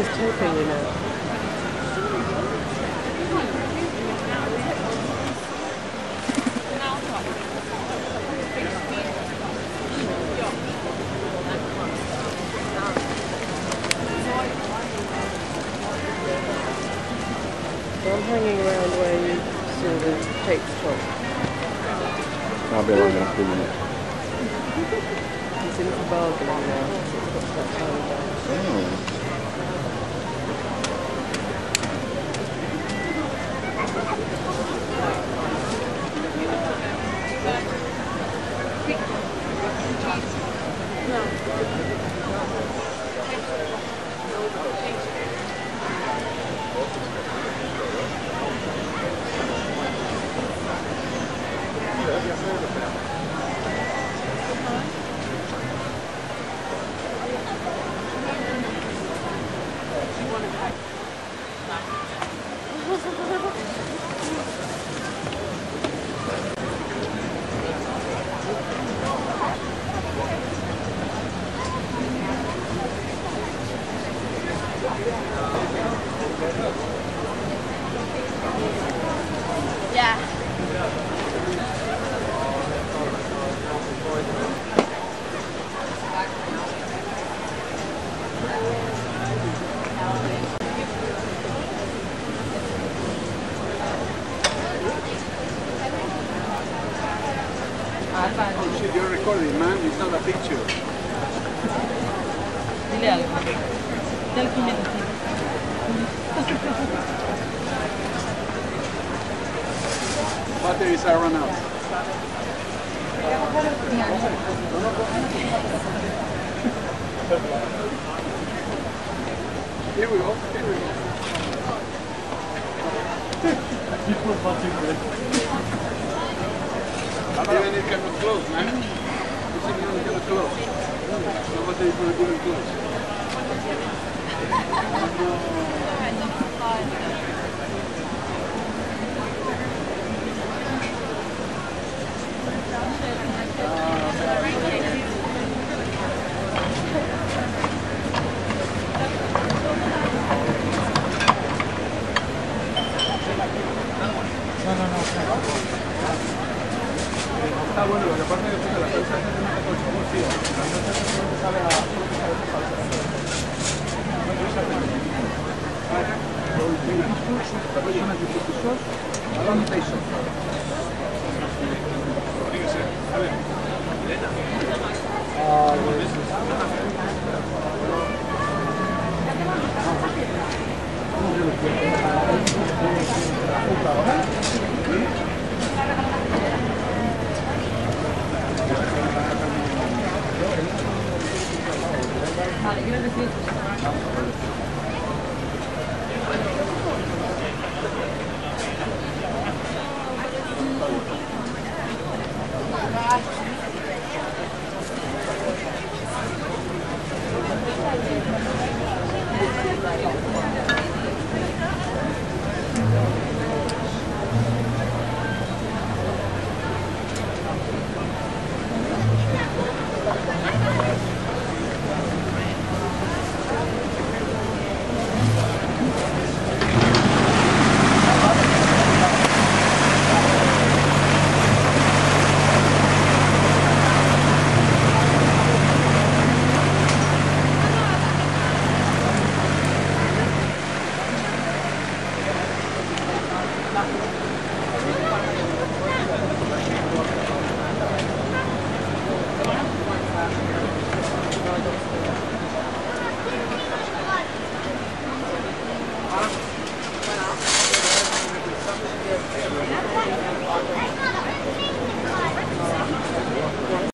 It's taping, you know. So I'm hanging around where you saw the tape stop. I'll be along in a few minutes. He's in for bargaining now. so It's got that time again. Oh. Yeah. Shit, you're recording, man. It's not a picture. Batteries are run out. Here we go. Here we go. People watching this. Even it cannot close, man. This thing even cannot close. No battery for even close. Está bueno, lo que pasa es que la salsa no tiene mucho gusto, la salsa sabe a... persona que tú sos, ¿a dónde.